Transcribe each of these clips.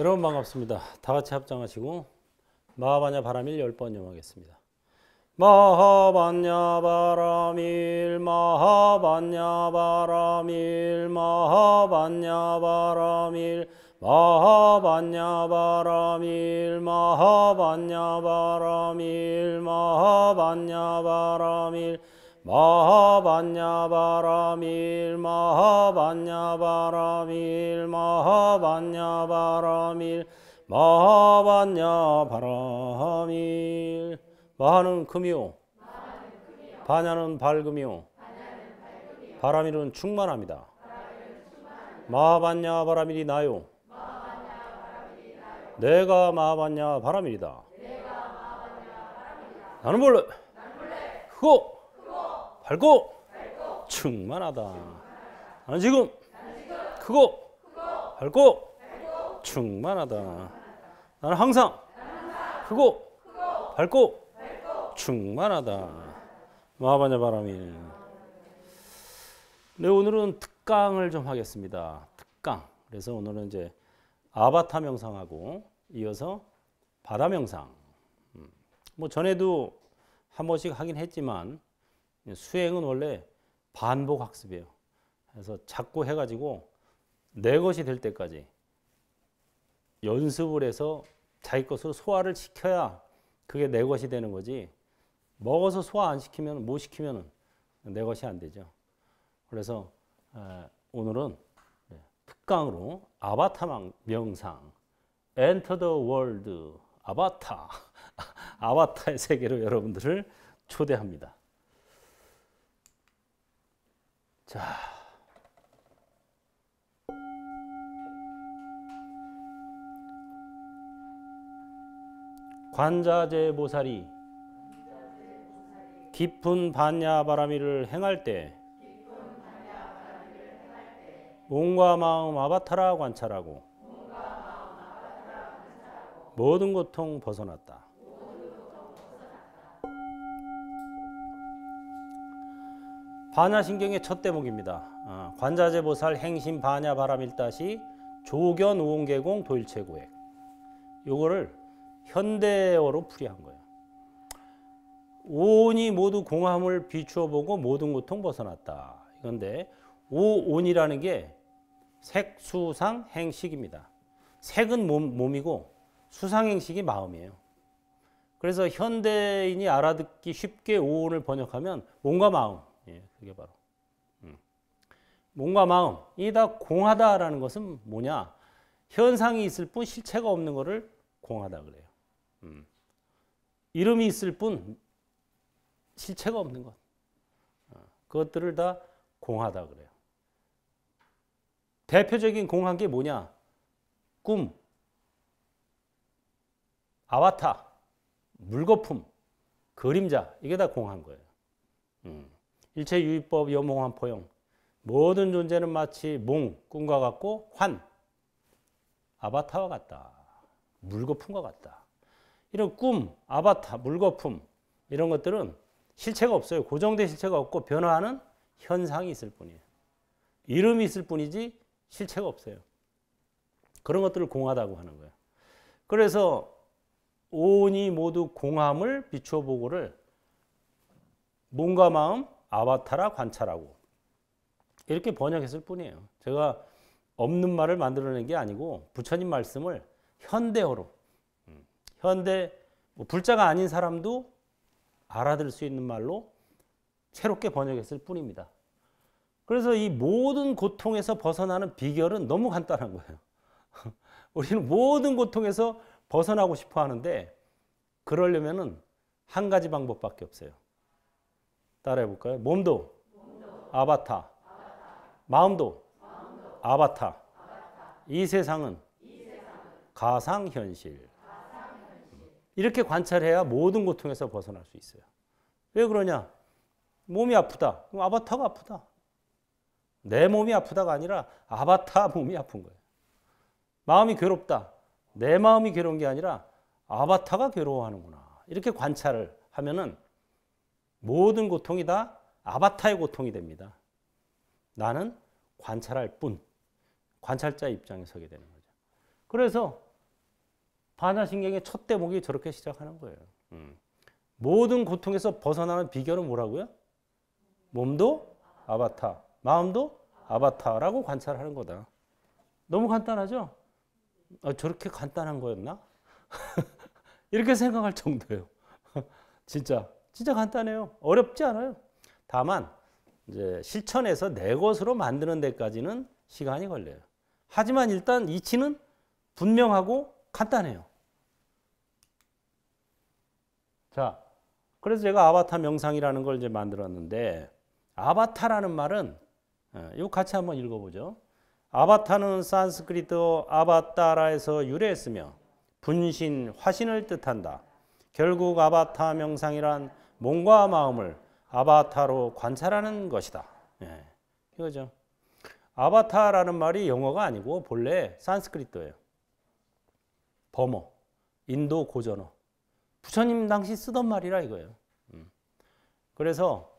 여러분 반갑습니다. 다 같이 합장하시고 마하바냐 바람일 열번 영하겠습니다. 마하바냐 바람일 마하바냐 바람일 마하바냐 바람일 마하바냐 바람일 마하바냐 바람일 마하바냐 바람일 마하반야 바라밀 마하반야 바라밀 마하반야 바라밀 마하반야 바라밀. 마하는 금이요. 반야는 밝음이요. 바라밀은 충만합니다. 마하반야 바라밀이 나요. 내가 마하반야 바라밀이다. 나는 몰래. 흑 밝고, 충만하다. 나는 지금, 크고, 밝고, 충만하다. 나는 항상 크고, 밝고, 충만하다. 마하바냐 바람이. 네, 오늘은 특강을 좀 하겠습니다. 특강. 그래서 오늘은 이제 아바타 명상하고 이어서 바다 명상. 음, 뭐 전에도 한 번씩 하긴 했지만 수행은 원래 반복 학습이에요. 그래서 자꾸 해가지고 내 것이 될 때까지 연습을 해서 자기 것으로 소화를 시켜야 그게 내 것이 되는 거지. 먹어서 소화 안 시키면 못 시키면 내 것이 안 되죠. 그래서 오늘은 네, 특강으로 아바타 명상 Enter 아바타 아바타의 세계로 여러분들을 초대합니다. 자. 관자재 보살이 깊은 반야 바라미를 행할 때 몸과 마음 아바타라 관찰하고 모든 고통 벗어났다. 반야신경의 첫 대목입니다. 어, 관자재보살 행심 반야 바람일다시 조견 우홍계공 도일체고액 요거를 현대어로 풀이한 거예요. 오온이 모두 공함을 비추어 보고 모든 고통 벗어났다. 이건데 오온이라는 게 색 수상 행식입니다. 색은 몸, 몸이고 수상 행식이 마음이에요. 그래서 현대인이 알아듣기 쉽게 오온을 번역하면 몸과 마음 예, 그게 바로 음. 몸과 마음 이 다 공하다라는 것은 뭐냐? 현상이 있을 뿐 실체가 없는 것을 공하다 그래요. 음. 이름이 있을 뿐 실체가 없는 것. 어. 그것들을 다 공하다 그래요. 대표적인 공한 게 뭐냐? 꿈, 아바타, 물거품, 그림자 이게 다 공한 거예요. 음. 일체 유의법 여몽한 포용 모든 존재는 마치 몽 꿈과 같고 환 아바타와 같다. 물거품과 같다. 이런 꿈, 아바타, 물거품 이런 것들은 실체가 없어요. 고정된 실체가 없고 변화하는 현상이 있을 뿐이에요. 이름이 있을 뿐이지 실체가 없어요. 그런 것들을 공하다고 하는 거예요. 그래서 온이 모두 공함을 비추어 보고를 몸과 마음, 아바타라 관찰하고 이렇게 번역했을 뿐이에요. 제가 없는 말을 만들어낸 게 아니고 부처님 말씀을 현대어로 음, 현대 뭐 불자가 아닌 사람도 알아들을 수 있는 말로 새롭게 번역했을 뿐입니다. 그래서 이 모든 고통에서 벗어나는 비결은 너무 간단한 거예요. 우리는 모든 고통에서 벗어나고 싶어 하는데 그러려면은 한 가지 방법밖에 없어요. 따라해 볼까요? 몸도, 몸도 아바타, 아바타. 마음도, 마음도 아바타. 아바타. 이 세상은, 이 세상은. 가상현실. 이렇게 관찰해야 모든 고통에서 벗어날 수 있어요. 왜 그러냐? 몸이 아프다. 그럼 아바타가 아프다. 내 몸이 아프다가 아니라 아바타 몸이 아픈 거예요. 마음이 괴롭다. 내 마음이 괴로운 게 아니라 아바타가 괴로워하는구나. 이렇게 관찰을 하면은 모든 고통이 다 아바타의 고통이 됩니다. 나는 관찰할 뿐, 관찰자 입장에 서게 되는 거죠. 그래서 반야신경의 첫 대목이 저렇게 시작하는 거예요. 음. 모든 고통에서 벗어나는 비결은 뭐라고요? 몸도 아바타, 마음도 아바타라고 관찰하는 거다. 너무 간단하죠? 아, 저렇게 간단한 거였나? 이렇게 생각할 정도예요. 진짜 진짜 간단해요. 어렵지 않아요. 다만 이제 실천해서 내 것으로 만드는 데까지는 시간이 걸려요. 하지만 일단 이치는 분명하고 간단해요. 자, 그래서 제가 아바타 명상이라는 걸 이제 만들었는데 아바타라는 말은 예, 이거 같이 한번 읽어보죠. 아바타는 산스크리트 아바타라에서 유래했으며 분신, 화신을 뜻한다. 결국 아바타 명상이란 몸과 마음을 아바타로 관찰하는 것이다. 예, 이거죠. 아바타라는 말이 영어가 아니고 본래 산스크리트예요. 버머, 인도 고전어. 부처님 당시 쓰던 말이라 이거예요. 음. 그래서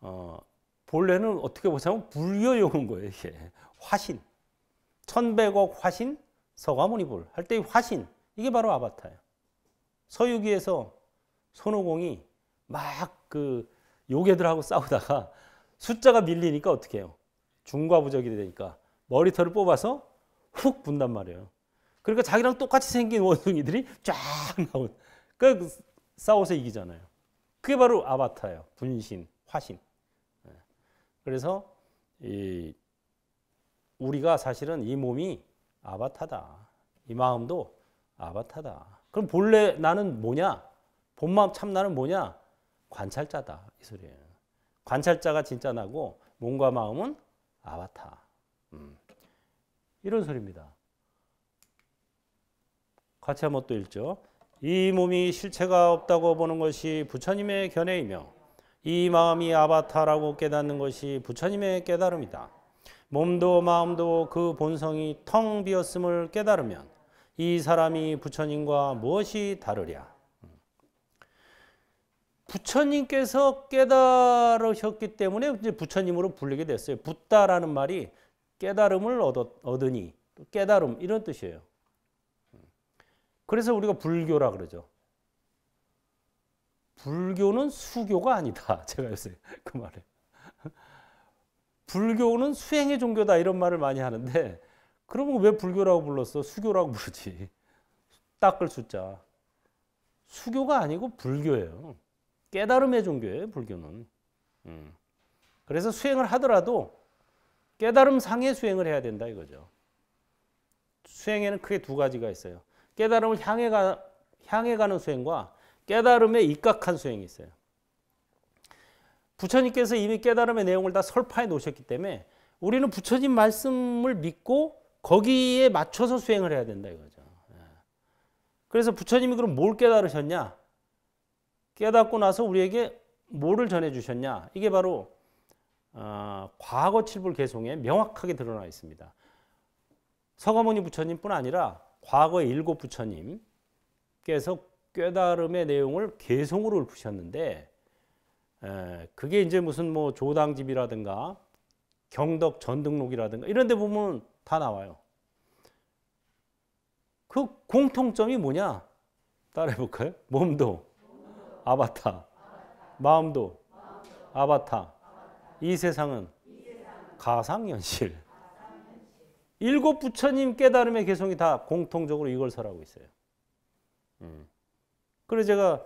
어, 본래는 어떻게 보자면 불교 용어인 거예요. 이게 화신, 천백억 화신 서가모니불 할 때 화신 이게 바로 아바타예요. 서유기에서 손오공이 막 그 요괴들하고 싸우다가 숫자가 밀리니까 어떻게 해요? 중과부적이 되니까 머리털을 뽑아서 훅 분단 말이에요. 그러니까 자기랑 똑같이 생긴 원숭이들이 쫙 나온. 그 싸워서 이기잖아요. 그게 바로 아바타예요. 분신, 화신. 예. 그래서 이 우리가 사실은 이 몸이 아바타다. 이 마음도 아바타다. 그럼 본래 나는 뭐냐? 본마음 참 나는 뭐냐? 관찰자다. 이 소리예요. 관찰자가 진짜 나고 몸과 마음은 아바타. 음. 이런 소리입니다. 같이 한번 또 읽죠. 이 몸이 실체가 없다고 보는 것이 부처님의 견해이며 이 마음이 아바타라고 깨닫는 것이 부처님의 깨달음이다. 몸도 마음도 그 본성이 텅 비었음을 깨달으면 이 사람이 부처님과 무엇이 다르랴? 부처님께서 깨달으셨기 때문에 이제 부처님으로 불리게 됐어요. 붓다라는 말이 깨달음을 얻으니 깨달음 이런 뜻이에요. 그래서 우리가 불교라 그러죠. 불교는 수교가 아니다. 제가 요새 그 말에. 불교는 수행의 종교다 이런 말을 많이 하는데 그러면 왜 불교라고 불렀어? 수교라고 부르지. 닦을 숫자. 수교가 아니고 불교예요. 깨달음의 종교예요, 불교는. 음. 그래서 수행을 하더라도 깨달음 상의 수행을 해야 된다 이거죠. 수행에는 크게 두 가지가 있어요. 깨달음을 향해, 가, 향해 가는 수행과 깨달음에 입각한 수행이 있어요. 부처님께서 이미 깨달음의 내용을 다 설파해 놓으셨기 때문에 우리는 부처님 말씀을 믿고 거기에 맞춰서 수행을 해야 된다 이거죠. 예. 그래서 부처님이 그럼 뭘 깨달으셨냐? 깨닫고 나서 우리에게 뭐를 전해 주셨냐? 이게 바로 어, 과거 칠불 개송에 명확하게 드러나 있습니다. 서가모니 부처님뿐 아니라 과거 일곱 부처님께서 깨달음의 내용을 개송으로 읊으셨는데 에, 그게 이제 무슨 뭐 조당집이라든가 경덕 전등록이라든가 이런 데 보면 다 나와요. 그 공통점이 뭐냐? 따라해 볼까요? 몸도 아바타, 마음도 아바타. 이 세상은 가상현실. 일곱 부처님 깨달음의 개성이 다 공통적으로 이걸 설하고 있어요. 음. 그래서 제가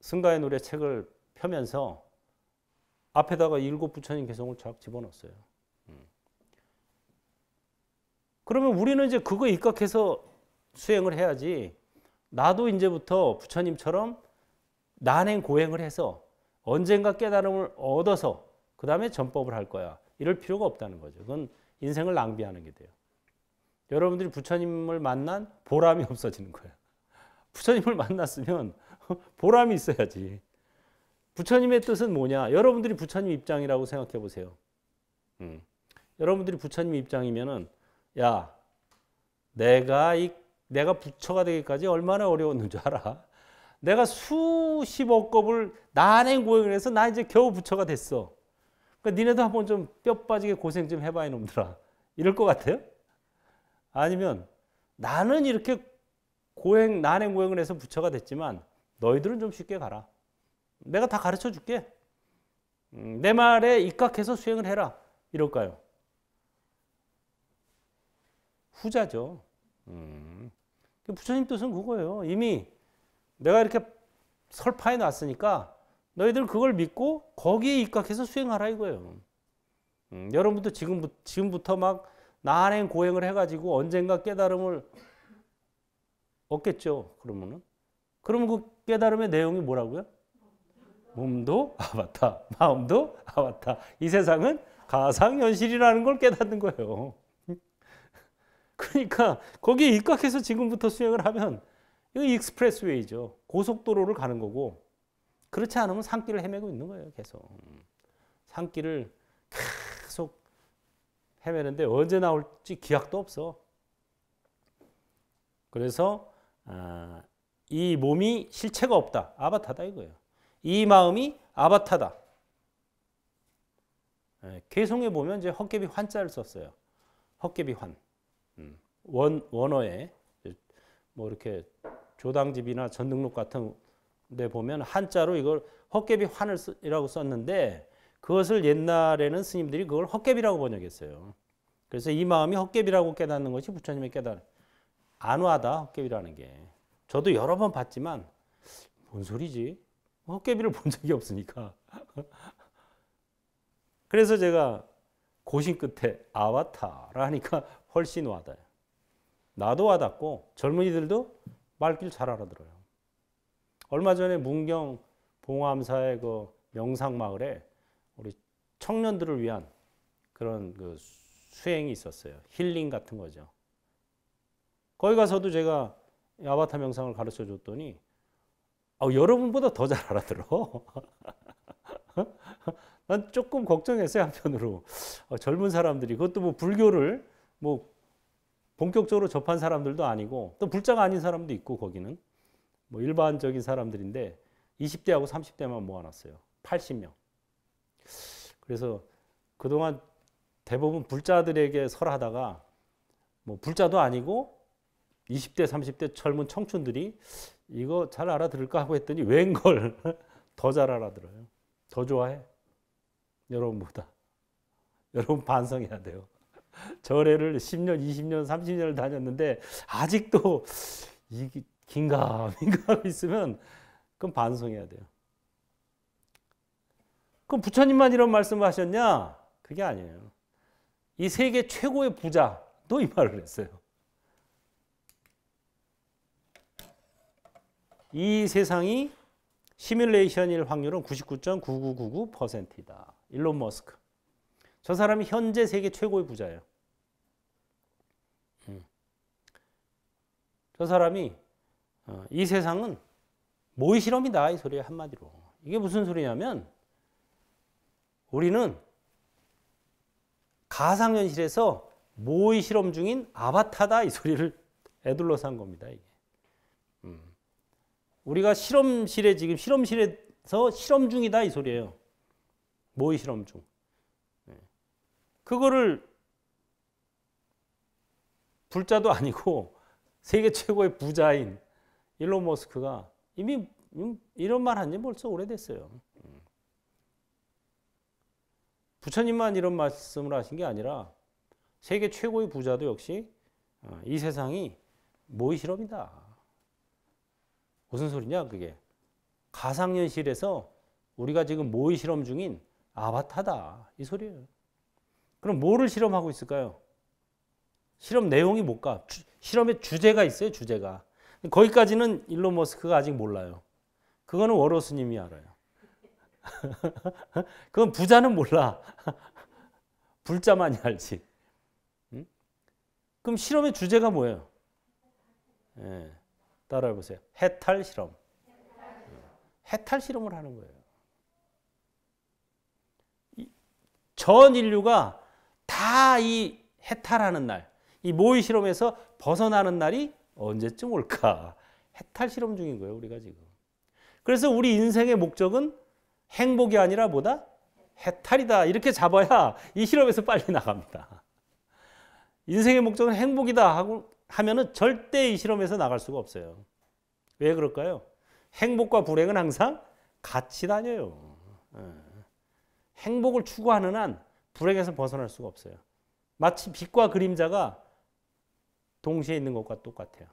승가의 노래 책을 펴면서 앞에다가 일곱 부처님 개성을 쫙 집어넣었어요. 음. 그러면 우리는 이제 그거 입각해서 수행을 해야지 나도 이제부터 부처님처럼 난행 고행을 해서 언젠가 깨달음을 얻어서 그 다음에 전법을 할 거야. 이럴 필요가 없다는 거죠. 그건 인생을 낭비하는 게 돼요. 여러분들이 부처님을 만난 보람이 없어지는 거예요. 부처님을 만났으면 보람이 있어야지. 부처님의 뜻은 뭐냐? 여러분들이 부처님 입장이라고 생각해 보세요. 음. 여러분들이 부처님 입장이면은 야, 내가 이 내가 부처가 되기까지 얼마나 어려웠는 줄 알아? 내가 수십억 겁을 난행 고행을 해서 나 이제 겨우 부처가 됐어. 그러니까 니네도 한번 좀 뼈 빠지게 고생 좀 해봐 이놈들아. 이럴 것 같아요? 아니면 나는 이렇게 고행 난행 고행을 해서 부처가 됐지만 너희들은 좀 쉽게 가라. 내가 다 가르쳐 줄게. 음, 내 말에 입각해서 수행을 해라. 이럴까요? 후자죠. 음. 부처님 뜻은 그거예요. 이미 내가 이렇게 설파해 놨으니까 너희들 그걸 믿고 거기에 입각해서 수행하라 이거예요. 음, 여러분도 지금, 지금부터 막 난행 고행을 해가지고 언젠가 깨달음을 얻겠죠. 그러면은. 그러면 그 깨달음의 내용이 뭐라고요? 몸도 아바타, 마음도 아바타. 이 세상은 가상현실이라는 걸 깨닫는 거예요. 그러니까 거기에 입각해서 지금부터 수행을 하면 이거 expressway죠. 고속도로를 가는 거고 그렇지 않으면 산길을 헤매고 있는 거예요. 계속 산길을 계속 헤매는데 언제 나올지 기약도 없어. 그래서 아, 이 몸이 실체가 없다. 아바타다 이거예요. 이 마음이 아바타다. 예, 개송에 보면 이제 헛개비 환자를 썼어요. 헛개비 환. 음, 원 원어에 뭐 이렇게 조당집이나 전등록 같은 데 보면 한자로 이걸 헛개비 환을이라고 썼는데 그것을 옛날에는 스님들이 그걸 헛개비라고 번역했어요. 그래서 이 마음이 헛개비라고 깨닫는 것이 부처님의 깨달음. 안와다 헛개비라는 게. 저도 여러 번 봤지만 뭔 소리지? 헛개비를 본 적이 없으니까. 그래서 제가 고심 끝에 아와타라 하니까 훨씬 와닿아요. 나도 와닿고 젊은이들도 말길 잘 알아들어요. 얼마 전에 문경 봉암사의 그 명상마을에 우리 청년들을 위한 그런 그 수행이 있었어요. 힐링 같은 거죠. 거기 가서도 제가 아바타 명상을 가르쳐 줬더니 아, 여러분보다 더 잘 알아들어. 난 조금 걱정했어요 한편으로 어, 젊은 사람들이 그것도 뭐 불교를 뭐 본격적으로 접한 사람들도 아니고 또 불자가 아닌 사람도 있고 거기는. 뭐 일반적인 사람들인데 20대하고 30대만 모아놨어요. 80명. 그래서 그동안 대부분 불자들에게 설하다가 뭐 불자도 아니고 20대 30대 젊은 청춘들이 이거 잘 알아들을까 하고 했더니 웬걸? 더 잘 알아들어요. 더 좋아해. 여러분보다. 여러분 반성해야 돼요. 절에를 10년, 20년, 30년을 다녔는데 아직도 이게 긴가 민가 하고 있으면 그럼 반성해야 돼요. 그럼 부처님만 이런 말씀을 하셨냐? 그게 아니에요. 이 세계 최고의 부자도 이 말을 했어요. 이 세상이 시뮬레이션일 확률은 99.9999%이다. 일론 머스크. 저 사람이 현재 세계 최고의 부자예요. 음. 저 사람이 어, 이 세상은 모의 실험이다 이 소리에 한마디로. 이게 무슨 소리냐면 우리는 가상현실에서 모의 실험 중인 아바타다 이 소리를 애둘러서 한 겁니다. 이게. 음. 우리가 실험실에 지금 실험실에서 실험 중이다 이 소리예요. 모의 실험 중. 네. 그거를 불자도 아니고 세계 최고의 부자인 일론 머스크가 이미 이런 말 한 지 벌써 오래됐어요. 음. 부처님만 이런 말씀을 하신 게 아니라 세계 최고의 부자도 역시 어, 이 세상이 모의 실험이다. 무슨 소리냐 그게 가상현실에서 우리가 지금 모의 실험 중인 아바타다. 이 소리예요. 그럼 뭐를 실험하고 있을까요? 실험 내용이 뭘까? 주, 실험의 주제가 있어요, 주제가. 거기까지는 일론 머스크가 아직 몰라요. 그거는 워로스님이 알아요. 그건 부자는 몰라. 불자만이 알지. 응? 그럼 실험의 주제가 뭐예요? 예, 따라해 보세요. 해탈 실험. 해탈 실험을 하는 거예요. 전 인류가 다 이 해탈하는 날, 이 모의 실험에서 벗어나는 날이 언제쯤 올까? 해탈 실험 중인 거예요, 우리가 지금. 그래서 우리 인생의 목적은 행복이 아니라 뭐다? 해탈이다. 이렇게 잡아야 이 실험에서 빨리 나갑니다. 인생의 목적은 행복이다 하고 하면은 절대 이 실험에서 나갈 수가 없어요. 왜 그럴까요? 행복과 불행은 항상 같이 다녀요. 예. 행복을 추구하는 한 불행에서 벗어날 수가 없어요. 마치 빛과 그림자가 동시에 있는 것과 똑같아요.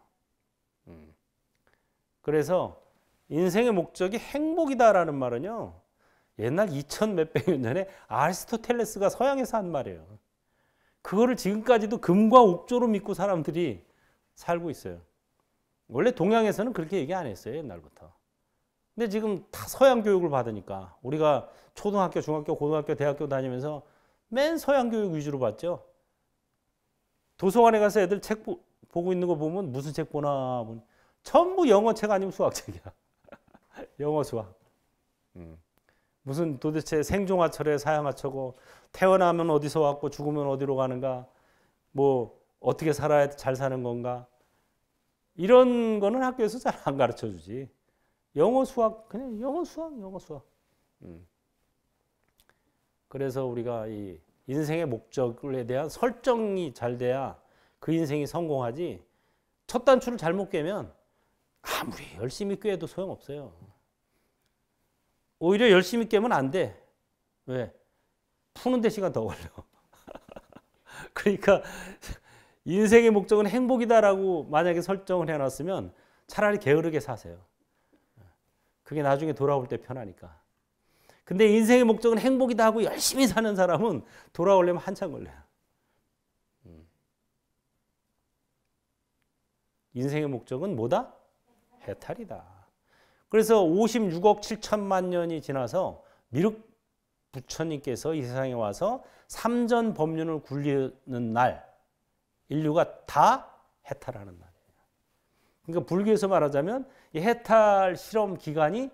음. 그래서 인생의 목적이 행복이다라는 말은요. 옛날 2000 몇백 년 전에 아리스토텔레스가 서양에서 한 말이에요. 그거를 지금까지도 금과 옥조로 믿고 사람들이 살고 있어요. 원래 동양에서는 그렇게 얘기 안 했어요, 옛날부터. 근데 지금 다 서양 교육을 받으니까 우리가 초등학교, 중학교, 고등학교, 대학교 다니면서 맨 서양 교육 위주로 봤죠. 도서관에 가서 애들 책 보, 고 있는 거 보면 무슨 책 보나 보니 전부 영어 책 아니면 수학 책이야. 영어 수학. 음. 무슨 도대체 생존하철에 사양하처고 태어나면 어디서 왔고 죽으면 어디로 가는가 뭐 어떻게 살아야 잘 사는 건가 이런 거는 학교에서 잘 안 가르쳐 주지 영어 수학 그냥 영어 수학 영어 수학 음. 그래서 우리가 이 인생의 목적에 대한 설정이 잘 돼야 그 인생이 성공하지 첫 단추를 잘못 깨면 아무리 열심히 꿰도 소용없어요. 오히려 열심히 깨면 안 돼. 왜? 푸는데 시간 더 걸려. 그러니까 인생의 목적은 행복이다라고 만약에 설정을 해놨으면 차라리 게으르게 사세요. 그게 나중에 돌아올 때 편하니까. 근데 인생의 목적은 행복이다 하고 열심히 사는 사람은 돌아오려면 한참 걸려요. 음. 인생의 목적은 뭐다? 해탈이다. 그래서 56억 7천만 년이 지나서 미륵 부처님께서 이 세상에 와서 삼전 법륜을 굴리는 날 인류가 다 해탈하는 날이에요. 그러니까 불교에서 말하자면 이 해탈 실험 기간이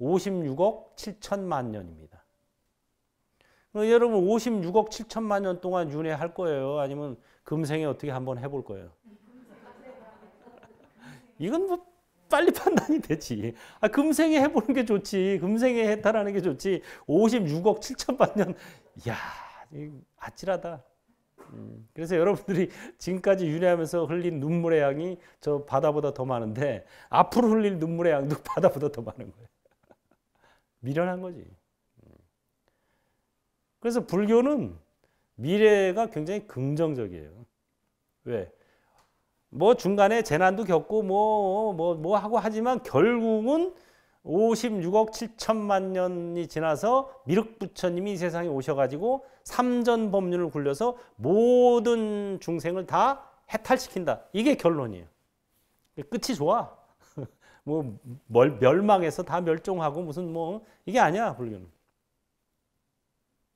56억 7천만 년입니다. 여러분 56억 7천만 년 동안 윤회할 거예요? 아니면 금생에 어떻게 한번 해볼 거예요? 이건 뭐 빨리 판단이 되지. 아, 금생에 해보는 게 좋지. 금생에 해탈하는 게 좋지. 56억 7천만 년. 이야, 아찔하다. 음, 그래서 여러분들이 지금까지 윤회하면서 흘린 눈물의 양이 저 바다보다 더 많은데 앞으로 흘릴 눈물의 양도 바다보다 더 많은 거예요. 미련한 거지. 음. 그래서 불교는 미래가 굉장히 긍정적이에요. 왜? 뭐 중간에 재난도 겪고 뭐, 뭐, 뭐 하고 하지만 결국은 56억 7천만 년이 지나서 미륵 부처님이 이 세상에 오셔가지고 삼전 법륜을 굴려서 모든 중생을 다 해탈시킨다. 이게 결론이에요. 끝이 좋아. 뭐 멸망해서 다 멸종하고 무슨 뭐 이게 아니야 불교는.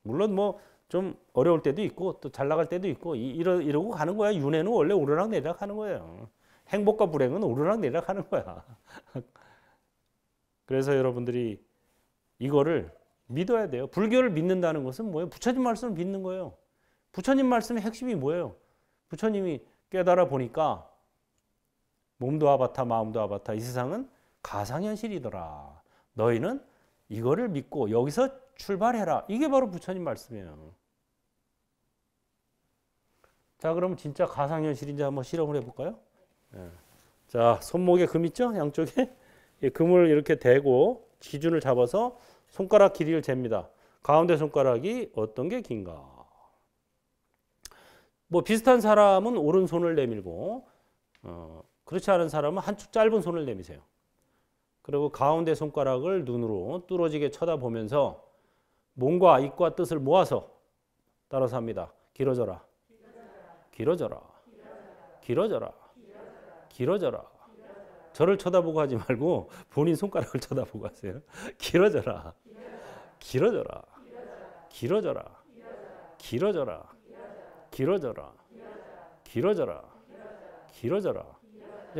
물론 뭐 좀 어려울 때도 있고 또 잘 나갈 때도 있고 이러, 이러고 가는 거야. 윤회는 원래 오르락 내리락 하는 거예요. 행복과 불행은 오르락 내리락 하는 거야. 그래서 여러분들이 이거를 믿어야 돼요. 불교를 믿는다는 것은 뭐예요? 부처님 말씀을 믿는 거예요. 부처님 말씀의 핵심이 뭐예요? 부처님이 깨달아 보니까 몸도 아바타, 마음도 아바타, 이 세상은 가상현실이더라. 너희는 이거를 믿고 여기서 출발해라. 이게 바로 부처님 말씀이에요. 자, 그럼 진짜 가상현실인지 한번 실험을 해볼까요? 네. 자, 손목에 금 있죠? 양쪽에. 금을 이렇게 대고 기준을 잡아서 손가락 길이를 잽니다. 가운데 손가락이 어떤 게 긴가? 뭐 비슷한 사람은 오른손을 내밀고 어, 그렇지 않은 사람은 한쪽 짧은 손을 내미세요. 그리고 가운데 손가락을 눈으로 뚫어지게 쳐다보면서 몸과 입과 뜻을 모아서 따라서 합니다. 길어져라. 길어져라. 길어져라. 길어져라. 저를 쳐다보고 하지 말고 본인 손가락을 쳐다보고 하세요. 길어져라. 길어져라. 길어져라. 길어져라. 길어져라. 길어져라. 길어져라.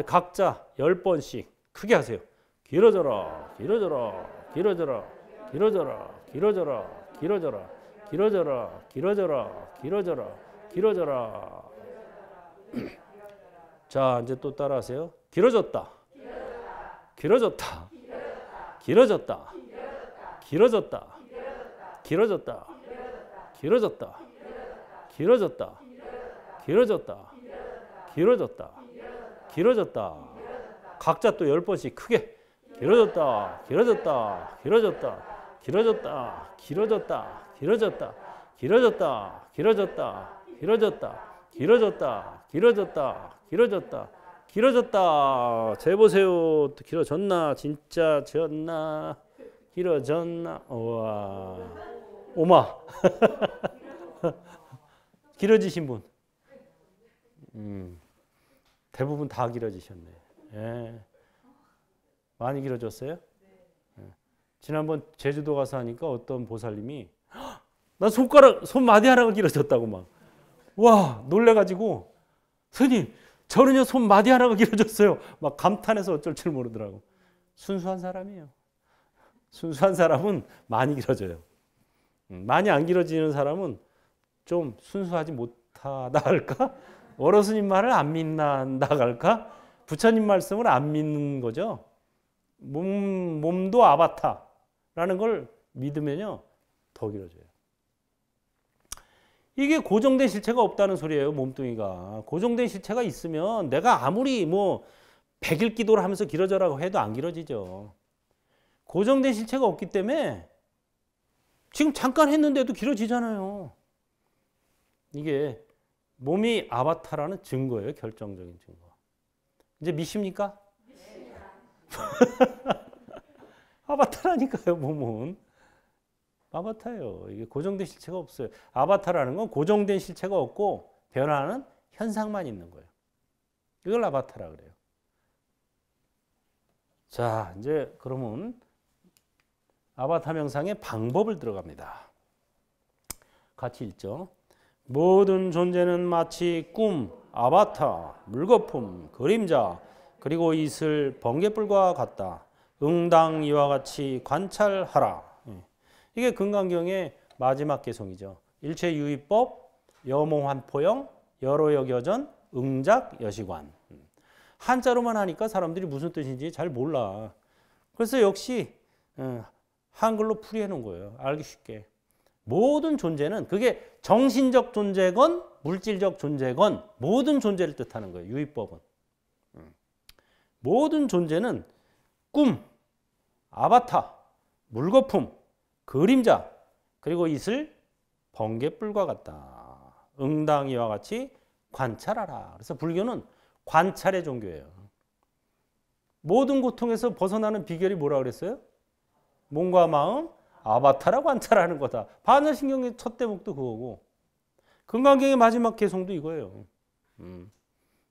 각자 열 번씩 크게 하세요. 길어져라. 길어져라. 길어져라. 길어져라. 길어져라. 길어져라. 길어져라. 길어져라. 길어져라. 길어져라. 자, 이제 또 따라하세요. 길어졌다. 길어졌다. 길어졌다. 길어졌다. 길어졌다. 길어졌다. 길어졌다. 길어졌다. 길어졌다. 길어졌다. 각자 또 열 번씩 크게 길어졌다. 길어졌다. 길어졌다. 길어졌다. 길어졌다. 길어졌다. 길어졌다. 길어졌다. 길어졌다. 길어졌다. 길어졌다. 길어졌다. 길어졌다. 재보세요. 길어졌나? 진짜 졌나? 길어졌나? 우와. 오마. 길어지신 분. 음, 대부분 다 길어지셨네. 예. 많이 길어졌어요? 예. 지난번 제주도 가서 하니까 어떤 보살님이 나 손가락, 손 마디 하나가 길어졌다고 막. 와, 놀래가지고, 스님, 저는요, 손 마디 하나가 길어졌어요. 막 감탄해서 어쩔 줄 모르더라고. 순수한 사람이에요. 순수한 사람은 많이 길어져요. 음, 많이 안 길어지는 사람은 좀 순수하지 못하다 할까? 어르스님 말을 안 믿는다 할까? 부처님 말씀을 안 믿는 거죠. 몸, 몸도 아바타라는 걸 믿으면요, 더 길어져요. 이게 고정된 실체가 없다는 소리예요, 몸뚱이가. 고정된 실체가 있으면 내가 아무리 뭐 백일 기도를 하면서 길어져라고 해도 안 길어지죠. 고정된 실체가 없기 때문에 지금 잠깐 했는데도 길어지잖아요. 이게 몸이 아바타라는 증거예요, 결정적인 증거. 이제 믿습니까? 아바타라니까요, 몸은. 아바타예요. 이게 고정된 실체가 없어요. 아바타라는 건 고정된 실체가 없고 변화하는 현상만 있는 거예요. 이걸 아바타라 그래요. 자, 이제 그러면 아바타 명상의 방법을 들어갑니다. 같이 읽죠. 모든 존재는 마치 꿈, 아바타, 물거품, 그림자, 그리고 이슬, 번개불과 같다. 응당 이와 같이 관찰하라. 이게 금강경의 마지막 개송이죠. 일체 유의법, 여몽환포영, 여로여겨전, 응작, 여시관. 한자로만 하니까 사람들이 무슨 뜻인지 잘 몰라. 그래서 역시 어, 한글로 풀이해 놓은 거예요. 알기 쉽게. 모든 존재는 그게 정신적 존재건 물질적 존재건 모든 존재를 뜻하는 거예요. 유의법은. 모든 존재는 꿈, 아바타, 물거품, 그림자 그리고 이슬 번개불과 같다. 응당이와 같이 관찰하라. 그래서 불교는 관찰의 종교예요. 모든 고통에서 벗어나는 비결이 뭐라 그랬어요? 몸과 마음, 아바타라 관찰하는 거다. 반야신경의 첫 대목도 그거고 금강경의 마지막 개성도 이거예요. 음.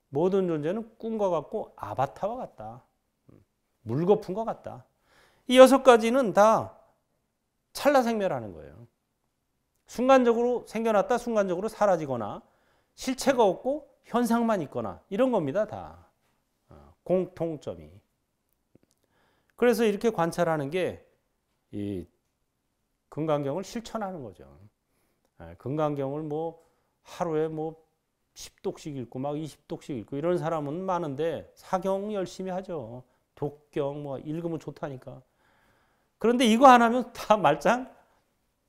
모든 존재는 꿈과 같고 아바타와 같다. 음. 물거품과 같다. 이 여섯 가지는 다 찰나생멸하는 거예요. 순간적으로 생겨났다 순간적으로 사라지거나 실체가 없고 현상만 있거나 이런 겁니다. 다 어, 공통점이. 그래서 이렇게 관찰하는 게 이 금강경을 실천하는 거죠. 예, 금강경을 뭐 하루에 뭐 10독씩 읽고 막 20독씩 읽고 이런 사람은 많은데 사경 열심히 하죠. 독경 뭐 읽으면 좋다니까. 그런데 이거 안 하면 다 말짱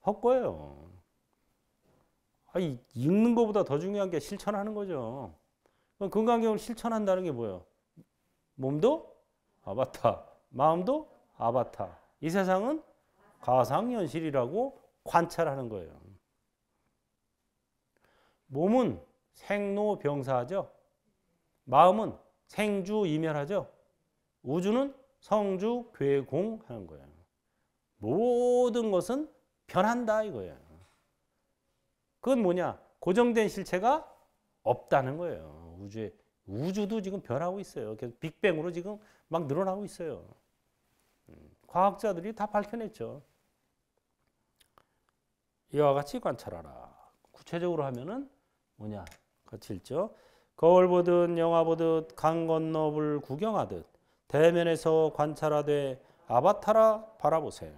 헛거예요. 아니, 읽는 것보다 더 중요한 게 실천하는 거죠. 건강경을 실천한다는 게 뭐예요? 몸도 아바타, 마음도 아바타. 이 세상은 가상현실이라고 관찰하는 거예요. 몸은 생로병사하죠. 마음은 생주이멸하죠. 우주는 성주괴공하는 거예요. 모든 것은 변한다 이거예요. 그건 뭐냐? 고정된 실체가 없다는 거예요. 우주에 우주도 지금 변하고 있어요. 계속 빅뱅으로 지금 막 늘어나고 있어요. 음, 과학자들이 다 밝혀냈죠. 이와 같이 관찰하라. 구체적으로 하면은 뭐냐? 같이 읽죠. 거울 보듯 영화 보듯 강 건너 물 구경하듯 대면에서 관찰하되 아바타라 바라보세요.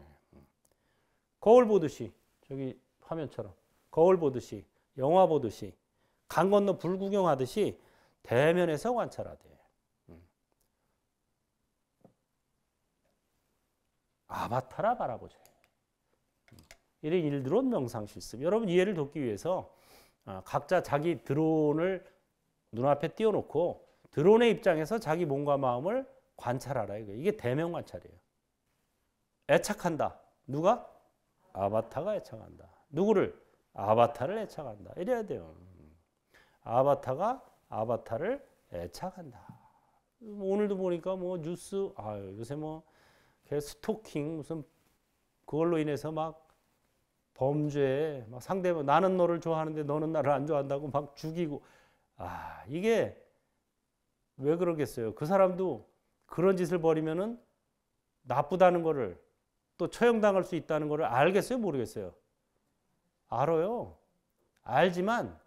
거울 보듯이 저기 화면처럼 거울 보듯이 영화 보듯이 강 건너 불 구경하듯이 대면에서 관찰하되 음. 아바타라 바라보세요. 음. 이런 일드론 명상 실습. 여러분 이해를 돕기 위해서 아, 각자 자기 드론을 눈앞에 띄워놓고 드론의 입장에서 자기 몸과 마음을 관찰하라 이거. 이게 대면 관찰이에요. 애착한다. 누가? 아바타가 애착한다. 누구를? 아바타를 애착한다. 이래야 돼요. 아바타가 아바타를 애착한다. 오늘도 보니까 뭐 뉴스 아 요새 뭐 스토킹 무슨 그걸로 인해서 막 범죄 막 상대방 나는 너를 좋아하는데 너는 나를 안 좋아한다고 막 죽이고 아 이게 왜 그러겠어요? 그 사람도 그런 짓을 벌이면은 나쁘다는 거를 또 처형당할 수 있다는 거를 알겠어요? 모르겠어요? 알아요. 알지만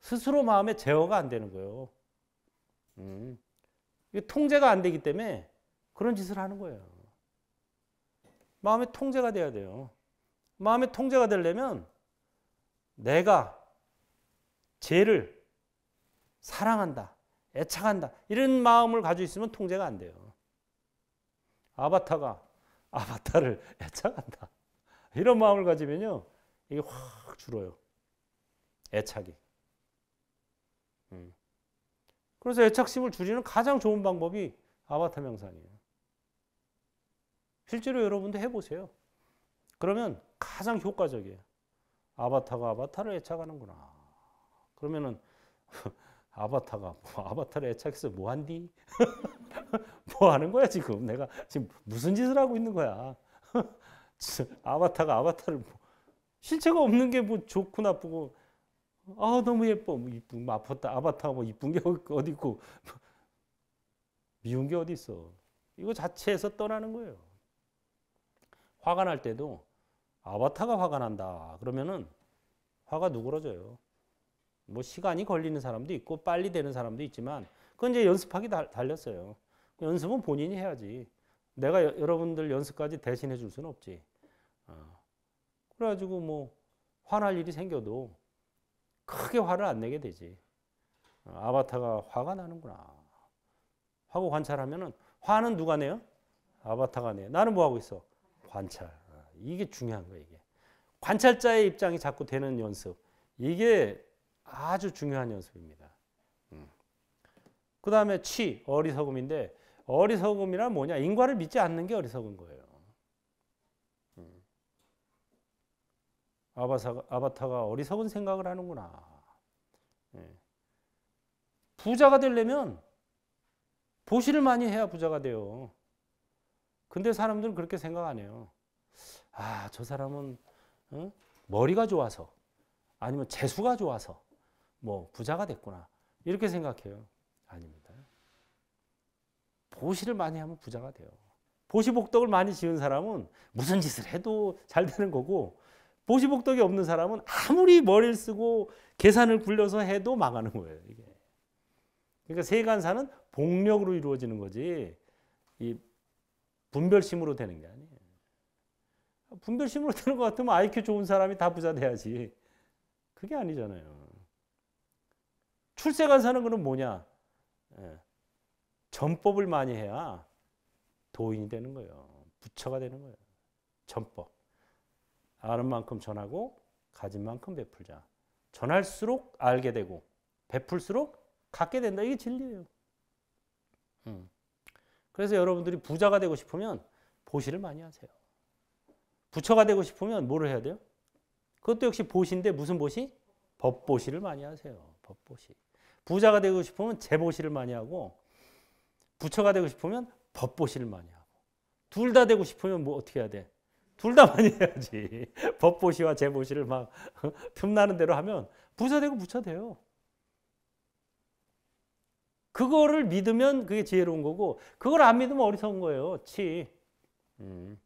스스로 마음에 제어가 안 되는 거예요. 음. 이게 통제가 안 되기 때문에 그런 짓을 하는 거예요. 마음의 통제가 돼야 돼요. 마음의 통제가 되려면 내가 죄를 사랑한다, 애착한다 이런 마음을 가지고 있으면 통제가 안 돼요. 아바타가 아바타를 애착한다 이런 마음을 가지면요 이게 확 줄어요. 애착이. 음. 그래서 애착심을 줄이는 가장 좋은 방법이 아바타 명상이에요. 실제로 여러분도 해보세요. 그러면 가장 효과적이에요. 아바타가 아바타를 애착하는구나. 그러면은 아바타가 뭐 아바타를 애착해서 뭐 한디? 뭐 하는 거야 지금? 내가 지금 무슨 짓을 하고 있는 거야? 아바타가 아바타를 뭐 실체가 없는 게 뭐 좋고 나쁘고 아 너무 예뻐 뭐 이쁜 뭐 아팠다 아바타 뭐 이쁜 게 어디 있고 미운 게 어디 있어? 이거 자체에서 떠나는 거예요. 화가 날 때도 아바타가 화가 난다. 그러면은 화가 누그러져요. 뭐 시간이 걸리는 사람도 있고 빨리 되는 사람도 있지만 그건 이제 연습하기 달렸어요. 연습은 본인이 해야지. 내가 여, 러분들 연습까지 대신해 줄 수는 없지. 어. 그래가지고 뭐 화날 일이 생겨도 크게 화를 안 내게 되지. 어, 아바타가 화가 나는구나. 하고 관찰하면은 화는 누가 내요? 아바타가 내. 나는 뭐 하고 있어? 관찰. 이게 중요한 거예요, 이게. 관찰자의 입장이 자꾸 되는 연습. 이게 아주 중요한 연습입니다. 음. 그 다음에 취, 어리석음인데, 어리석음이란 뭐냐? 인과를 믿지 않는 게 어리석은 거예요. 음. 아바타가, 아바타가 어리석은 생각을 하는구나. 예. 부자가 되려면 보시를 많이 해야 부자가 돼요. 근데 사람들은 그렇게 생각 안 해요. 아, 저 사람은 어? 머리가 좋아서 아니면 재수가 좋아서 뭐 부자가 됐구나. 이렇게 생각해요. 아닙니다. 보시를 많이 하면 부자가 돼요. 보시복덕을 많이 지은 사람은 무슨 짓을 해도 잘 되는 거고 보시복덕이 없는 사람은 아무리 머리를 쓰고 계산을 굴려서 해도 망하는 거예요. 이게. 그러니까 세간사는 복력으로 이루어지는 거지 이 분별심으로 되는 게 아니에요. 분별심으로 되는 것 같으면 IQ 좋은 사람이 다 부자 돼야지. 그게 아니잖아요. 출세간 사는 그럼 뭐냐? 예. 전법을 많이 해야 도인이 되는 거예요. 부처가 되는 거예요. 전법. 아는 만큼 전하고 가진 만큼 베풀자. 전할수록 알게 되고 베풀수록 갖게 된다. 이게 진리예요. 음. 그래서 여러분들이 부자가 되고 싶으면 보시를 많이 하세요. 부처가 되고 싶으면 뭐를 해야 돼요? 그것도 역시 보시인데 무슨 보시? 법보시를 많이 하세요. 법보시. 부자가 되고 싶으면 재보시를 많이 하고 부처가 되고 싶으면 법보시를 많이 하고 둘 다 되고 싶으면 뭐 어떻게 해야 돼? 둘 다 많이 해야지. 법보시와 재보시를 막 틈나는 대로 하면 부자 되고 부처 돼요. 그거를 믿으면 그게 지혜로운 거고 그걸 안 믿으면 어리석은 거예요. 치. 음.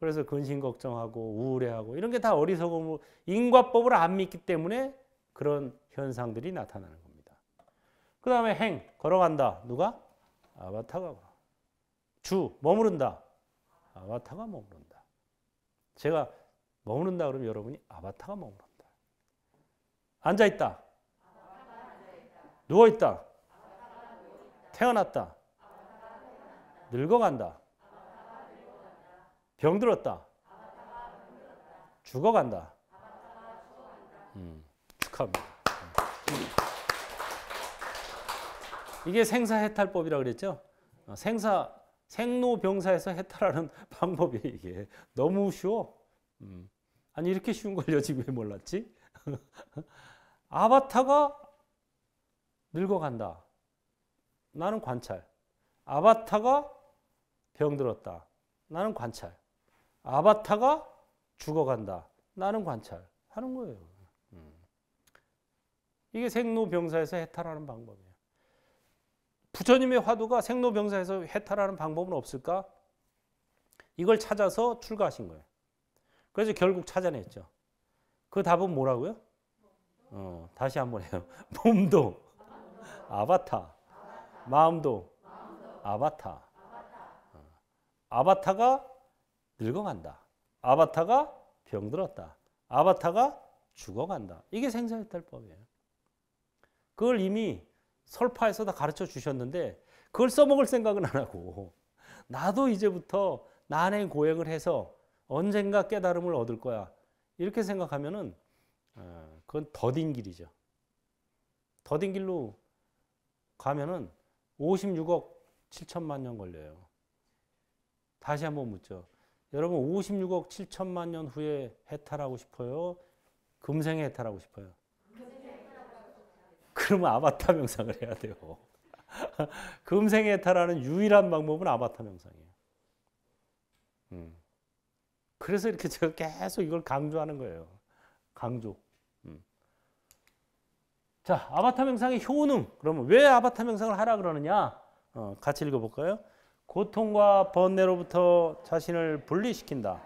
그래서 근심 걱정하고 우울해하고 이런 게 다 어리석음으로 인과법을 안 믿기 때문에 그런 현상들이 나타나는 겁니다. 그 다음에 행, 걸어간다. 누가? 아바타가. 주, 머무른다. 아바타가 머무른다. 제가 머무른다 그러면 여러분이 아바타가 머무른다. 앉아있다. 누워있다. 태어났다. 늙어간다. 병들었다. 죽어간다. 음, 축하합니다. 이게 생사해탈법이라고 그랬죠? 어, 생사 생로병사에서 해탈하는 방법이 이게 너무 쉬워. 음. 아니 이렇게 쉬운 걸 여지 왜 몰랐지? 아바타가 늙어간다. 나는 관찰. 아바타가 병들었다. 나는 관찰. 아바타가 죽어간다. 나는 관찰. 하는 거예요. 음. 이게 생로병사에서 해탈하는 방법이에요. 부처님의 화두가 생로병사에서 해탈하는 방법은 없을까? 이걸 찾아서 출가하신 거예요. 그래서 결국 찾아냈죠. 그 답은 뭐라고요? 어, 다시 한번 해요. 몸도 아바타, 마음도 아바타. 어. 아바타가 늙어간다. 아바타가 병들었다. 아바타가 죽어간다. 이게 생사해탈법이에요. 그걸 이미 설파에서 다 가르쳐 주셨는데 그걸 써먹을 생각은 안 하고 나도 이제부터 난행 고행을 해서 언젠가 깨달음을 얻을 거야. 이렇게 생각하면은 어, 그건 더딘 길이죠. 더딘 길로 가면은 56억 7천만 년 걸려요. 다시 한번 묻죠. 여러분 56억 7천만 년 후에 해탈하고 싶어요? 금생에 해탈하고 싶어요? 그러면 아바타 명상을 해야 돼요. 금생에 해탈하는 유일한 방법은 아바타 명상이에요. 음. 그래서 이렇게 제가 계속 이걸 강조하는 거예요. 강조. 음. 자, 아바타 명상의 효능. 그러면 왜 아바타 명상을 하라 그러느냐? 어, 같이 읽어볼까요? 고통과 번뇌로부터 자신을 분리시킨다.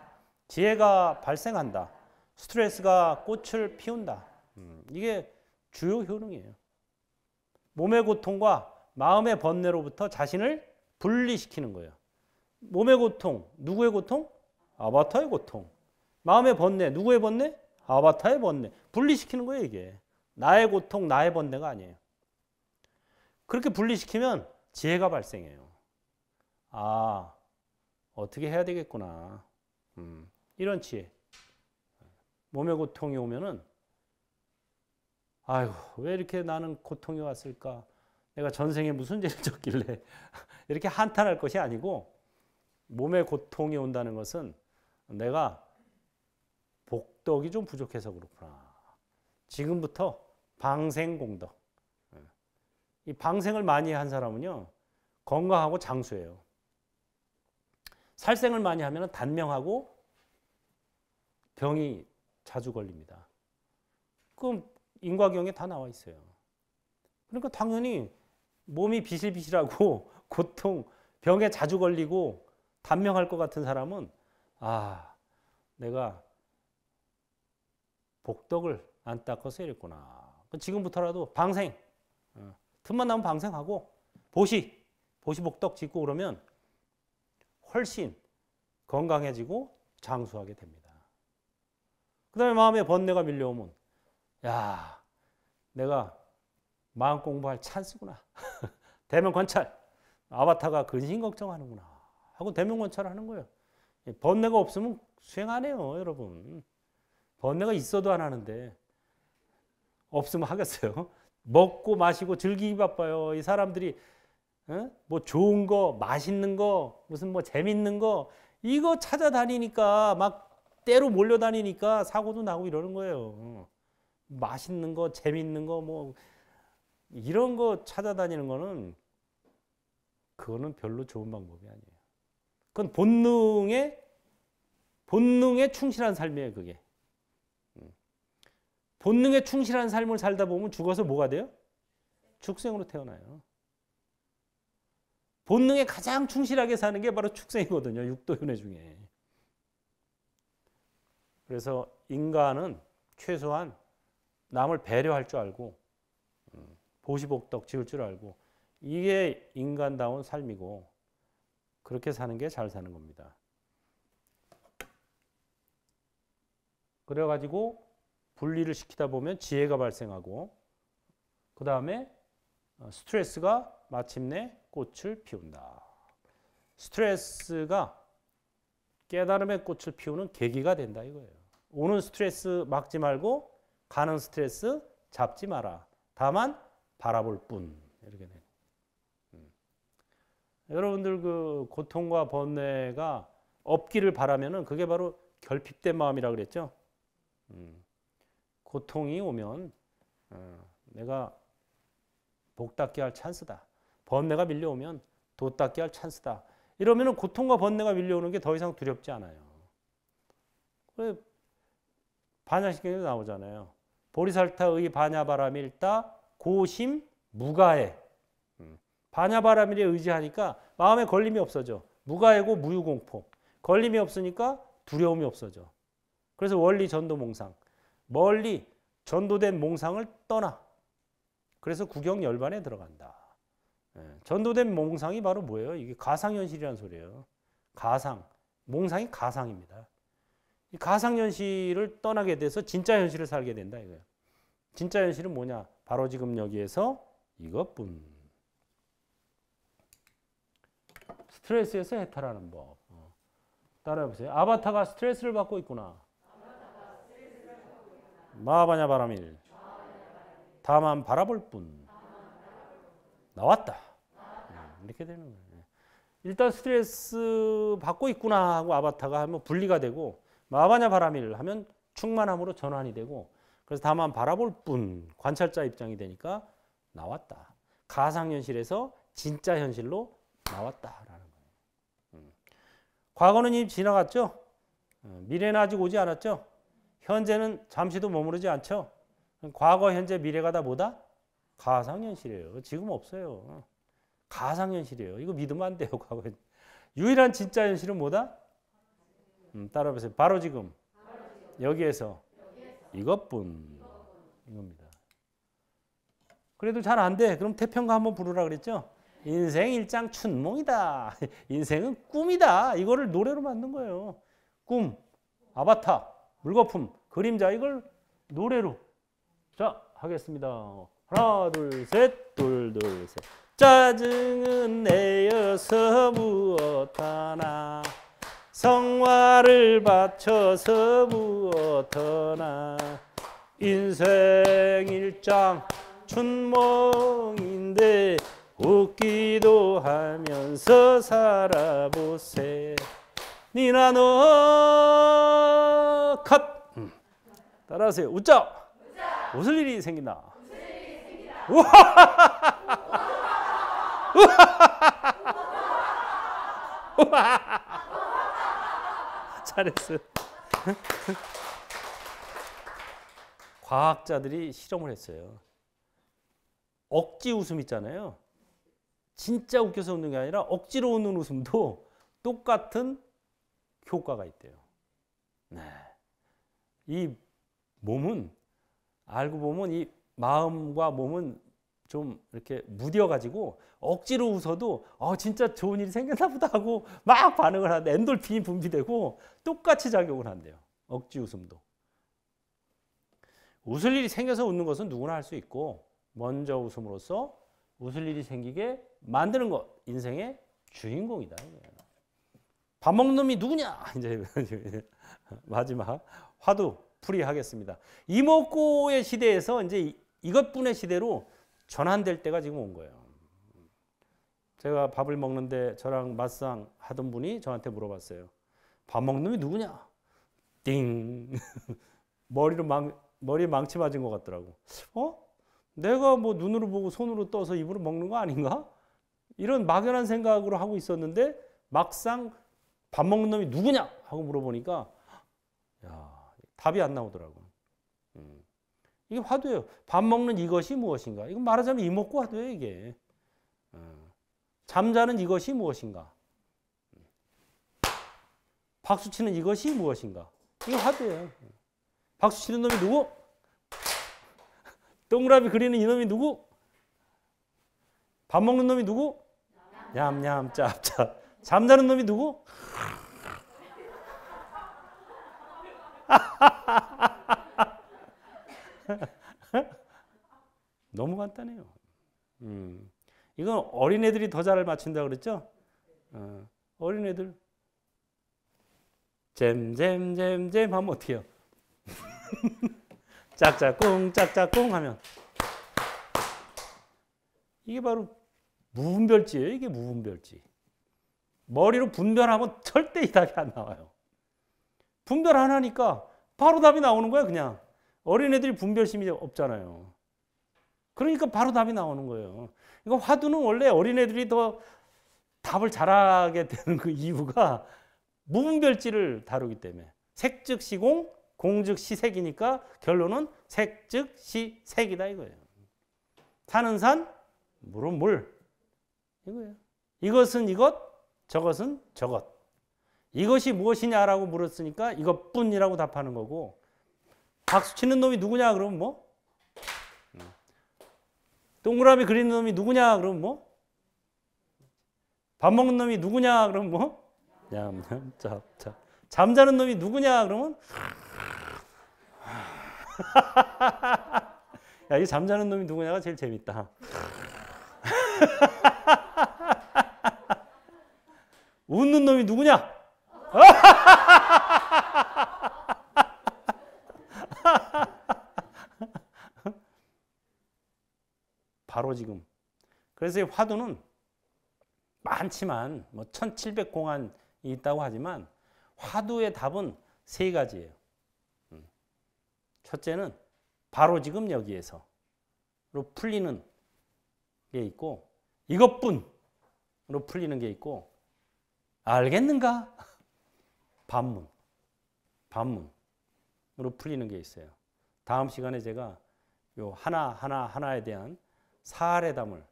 지혜가 발생한다. 스트레스가 꽃을 피운다. 음, 이게 주요 효능이에요. 몸의 고통과 마음의 번뇌로부터 자신을 분리시키는 거예요. 몸의 고통, 누구의 고통? 아바타의 고통. 마음의 번뇌, 누구의 번뇌? 아바타의 번뇌. 분리시키는 거예요, 이게. 나의 고통, 나의 번뇌가 아니에요. 그렇게 분리시키면 지혜가 발생해요. 아, 어떻게 해야 되겠구나. 음, 이런 지혜. 몸의 고통이 오면은, 아이고, 왜 이렇게 나는 고통이 왔을까? 내가 전생에 무슨 죄를 졌길래 이렇게 한탄할 것이 아니고, 몸의 고통이 온다는 것은 내가 복덕이 좀 부족해서 그렇구나. 지금부터 방생공덕. 예. 이 방생을 많이 한 사람은요, 건강하고 장수예요. 살생을 많이 하면 단명하고 병이 자주 걸립니다. 그럼 인과경에 다 나와 있어요. 그러니까 당연히 몸이 비실비실하고 고통, 병에 자주 걸리고 단명할 것 같은 사람은 아, 내가 복덕을 안 닦아서 이랬구나. 지금부터라도 방생, 어, 틈만 나면 방생하고 보시, 보시복덕 짓고 그러면 훨씬 건강해지고 장수하게 됩니다. 그 다음에 마음에 번뇌가 밀려오면 야 내가 마음 공부할 찬스구나. 대면 관찰. 아바타가 근심 걱정하는구나. 하고 대면 관찰하는 거예요. 번뇌가 없으면 수행 안 해요, 여러분. 번뇌가 있어도 안 하는데 없으면 하겠어요. 먹고 마시고 즐기기 바빠요. 이 사람들이 어? 뭐 좋은 거, 맛있는 거, 무슨 뭐 재밌는 거 이거 찾아다니니까 막 때로 몰려다니니까 사고도 나고 이러는 거예요. 맛있는 거, 재밌는 거, 뭐 이런 거 찾아다니는 거는 그거는 별로 좋은 방법이 아니에요. 그건 본능에 본능에 충실한 삶이에요, 그게. 음. 본능에 충실한 삶을 살다 보면 죽어서 뭐가 돼요? 축생으로 태어나요. 본능에 가장 충실하게 사는 게 바로 축생이거든요. 육도윤회 중에. 그래서 인간은 최소한 남을 배려할 줄 알고 음, 보시복덕 지을 줄 알고 이게 인간다운 삶이고 그렇게 사는 게 잘 사는 겁니다. 그래가지고 분리를 시키다 보면 지혜가 발생하고 그 다음에 어, 스트레스가 마침내 꽃을 피운다. 스트레스가 깨달음의 꽃을 피우는 계기가 된다 이거예요. 오는 스트레스 막지 말고 가는 스트레스 잡지 마라. 다만 바라볼 뿐 이렇게 돼. 여러분들 그 고통과 번뇌가 없기를 바라면은 그게 바로 결핍된 마음이라 그랬죠. 음, 고통이 오면 어, 내가 복 닦게 할 찬스다. 번뇌가 밀려오면 도 닦게 할 찬스다. 이러면은 고통과 번뇌가 밀려오는 게 더 이상 두렵지 않아요. 반야신경에 나오잖아요. 보리살타의 반야바람일다 고심 무가해. 음, 반야바람일에 의지하니까 마음에 걸림이 없어져. 무가해고 무유공포. 걸림이 없으니까 두려움이 없어져. 그래서 원리 전도 몽상. 멀리 전도된 몽상을 떠나. 그래서 구경 열반에 들어간다. 예, 전도된 몽상이 바로 뭐예요? 이게 가상현실이라는 소리예요. 가상. 몽상이 가상입니다. 이 가상현실을 떠나게 돼서 진짜 현실을 살게 된다 이거예요. 진짜 현실은 뭐냐? 바로 지금 여기에서 이것뿐. 스트레스에서 해탈하는 법. 어. 따라해보세요. 아바타가 스트레스를 받고 있구나. 마바냐 바라밀. 다만 바라볼 뿐. 나왔다. 음, 이렇게 되는 거예요. 일단 스트레스 받고 있구나 하고 아바타가 하면 분리가 되고 마바냐 바라밀 하면 충만함으로 전환이 되고 그래서 다만 바라볼 뿐 관찰자 입장이 되니까 나왔다. 가상현실에서 진짜 현실로 나왔다라는 거예요. 음. 과거는 이미 지나갔죠. 어, 미래는 아직 오지 않았죠. 현재는 잠시도 머무르지 않죠. 과거, 현재, 미래가 다 뭐다? 가상현실이에요. 지금 없어요. 가상현실이에요. 이거 믿으면 안 돼요. 과거. 유일한 진짜 현실은 뭐다? 음, 따라해보세요. 바로 지금. 여기에서. 이것뿐. 이겁니다. 그래도 잘 안 돼. 그럼 태평가 한번 부르라 그랬죠? 인생 일장 춘몽이다. 인생은 꿈이다. 이거를 노래로 만든 거예요. 꿈, 아바타, 물거품, 그림자 이걸 노래로. 자, 하겠습니다. 하나, 둘, 셋, 둘, 둘, 셋. 짜증은 내어서 무엇 하나. 성화를 바쳐서 무엇 하나 인생 일장 춘몽인데 웃기도 하면서 살아보세 니나 너컷 음. 따라하세요. 웃자 웃을 일이 생긴다 잘했어. 과학자들이 실험을 했어요. 억지 웃음 있잖아요. 진짜 웃겨서 웃는 게 아니라 억지로 웃는 웃음도 똑같은 효과가 있대요. 네. 이 몸은 알고 보면 이 마음과 몸은 좀 이렇게 무뎌가지고 억지로 웃어도 어 진짜 좋은 일이 생겼나 보다 하고 막 반응을 하는데 엔돌핀이 분비되고 똑같이 작용을 한대요. 억지 웃음도. 웃을 일이 생겨서 웃는 것은 누구나 할 수 있고 먼저 웃음으로써 웃을 일이 생기게 만드는 것 인생의 주인공이다. 밥 먹는 놈이 누구냐? 이제 마지막 화두 풀이하겠습니다. 이목구의 시대에서 이제 이것뿐의 시대로 전환될 때가 지금 온 거예요. 제가 밥을 먹는데 저랑 맞상 하던 분이 저한테 물어봤어요. 밥 먹는 놈이 누구냐? 띵. 머리로 망, 머리에 망치 맞은 것 같더라고. 어? 내가 뭐 눈으로 보고 손으로 떠서 입으로 먹는 거 아닌가? 이런 막연한 생각으로 하고 있었는데 막상 밥 먹는 놈이 누구냐? 하고 물어보니까 야, 답이 안 나오더라고. 이게 화두예요. 밥 먹는 이것이 무엇인가? 이건 말하자면 이목구 화두예요, 이게. 어. 잠자는 이것이 무엇인가? 박수 치는 이것이 무엇인가? 이게 화두예요. 박수 치는 놈이 누구? 동그라미 그리는 이놈이 누구? 밥 먹는 놈이 누구? 냠냠 짭짭. 잠자는 놈이 누구? 너무 간단해요. 음. 이건 어린애들이 더 잘 맞춘다 그랬죠? 어, 어린애들 잼잼잼잼 하면 어떻게 해요? 짝짝꿍 짝짝꿍 하면 이게 바로 무분별지예요. 이게 무분별지. 머리로 분별하면 절대 이 답이 안 나와요. 분별 안 하니까 바로 답이 나오는 거야, 그냥. 어린애들이 분별심이 없잖아요. 그러니까 바로 답이 나오는 거예요. 이거 화두는 원래 어린애들이 더 답을 잘하게 되는 그 이유가 무분별지를 다루기 때문에 색즉 시공, 공즉 시색이니까 결론은 색즉 시색이다 이거예요. 산은 산, 물은 물 이거예요. 이것은 이것, 저것은 저것. 이것이 무엇이냐라고 물었으니까 이것뿐이라고 답하는 거고 박수 치는 놈이 누구냐 그러면 뭐 동그라미 그리는 놈이 누구냐 그러면 뭐? 밥 먹는 놈이 누구냐 그러면 뭐? 냠냠 짭짭 잠자는 놈이 누구냐 그러면? 야 이 잠자는 놈이 누구냐가 제일 재밌다. 웃는 놈이 누구냐 바로 지금. 그래서 이 화두는 많지만 뭐 1700공안이 있다고 하지만 화두의 답은 세 가지예요. 음. 첫째는 바로 지금 여기에서로 풀리는 게 있고 이것뿐으로 풀리는 게 있고 알겠는가? 반문. 반문으로 풀리는 게 있어요. 다음 시간에 제가 요 하나 하나 하나에 대한 사례담을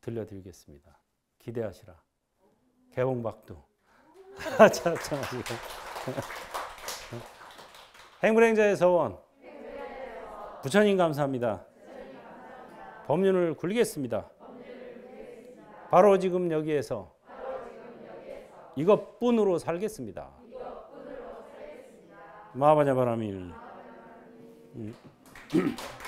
들려드리겠습니다. 기대하시라. 개봉박두. 행불행자의 서원. 부처님 감사합니다. 법륜을 굴리겠습니다. 바로 지금 여기에서 이것뿐으로 살겠습니다. 마바자 바라밀. 음.